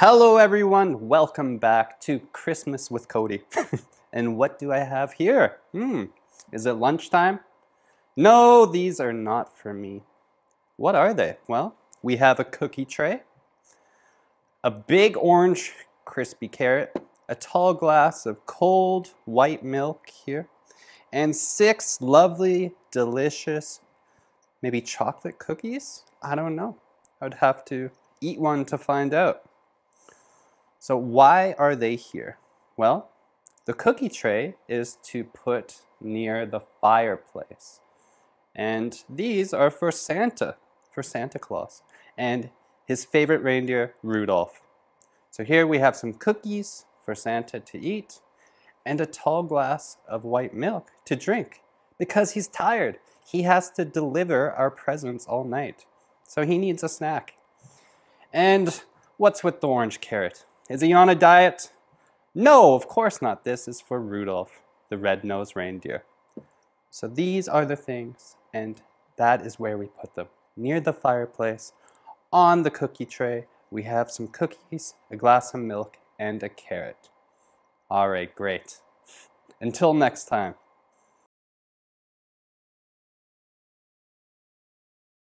Hello everyone, welcome back to Christmas with Cody. and what do I have here? Hmm, is it lunchtime? No, these are not for me. What are they? Well, we have a cookie tray, a big orange crispy carrot, a tall glass of cold white milk here, and six lovely, delicious, maybe chocolate cookies? I don't know. I'd have to eat one to find out. So why are they here? Well, the cookie tray is to put near the fireplace. And these are for Santa, for Santa Claus, and his favorite reindeer, Rudolph. So here we have some cookies for Santa to eat and a tall glass of white milk to drink because he's tired. He has to deliver our presents all night. So he needs a snack. And what's with the orange carrot? Is he on a diet? No, of course not. This is for Rudolph, the red-nosed reindeer. So these are the things, and that is where we put them. Near the fireplace, on the cookie tray, we have some cookies, a glass of milk, and a carrot. All right, great. Until next time.